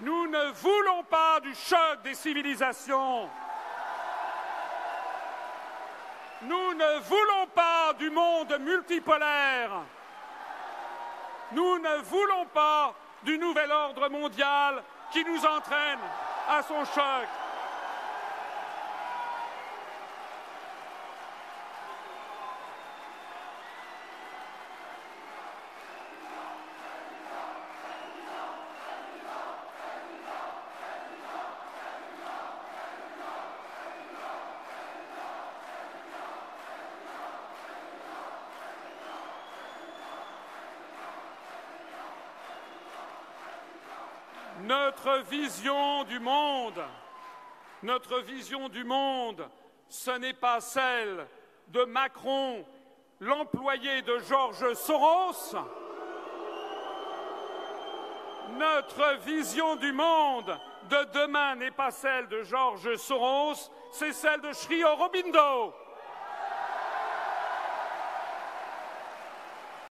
Nous ne voulons pas du choc des civilisations. Nous ne voulons pas du monde multipolaire. Nous ne voulons pas du nouvel ordre mondial qui nous entraîne à son choc. Notre vision du monde, notre vision du monde, ce n'est pas celle de Macron, l'employé de Georges Soros. Notre vision du monde de demain n'est pas celle de Georges Soros, c'est celle de Sri Aurobindo.